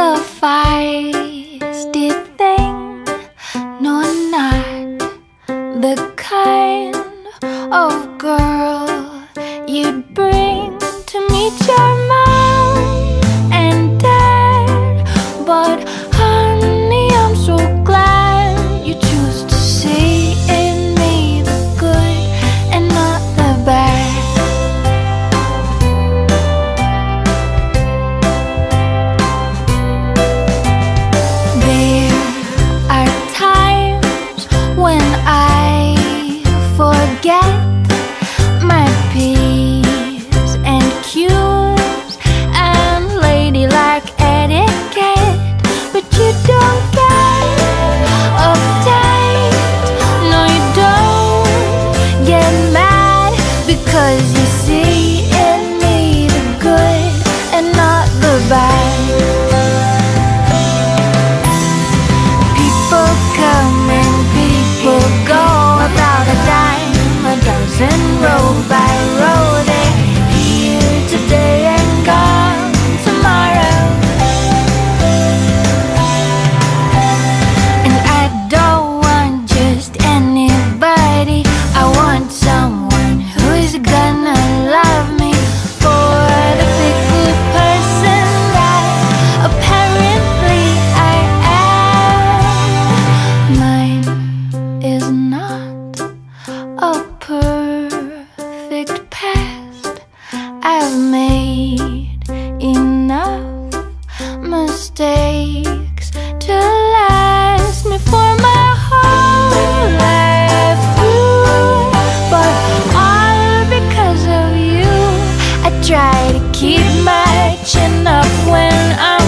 the feisty thing, nor not the kind of girl you'd bring to meet your. Cause you see in me the good and I try to keep my chin up when I'm